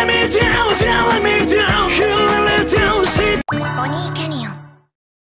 let me down.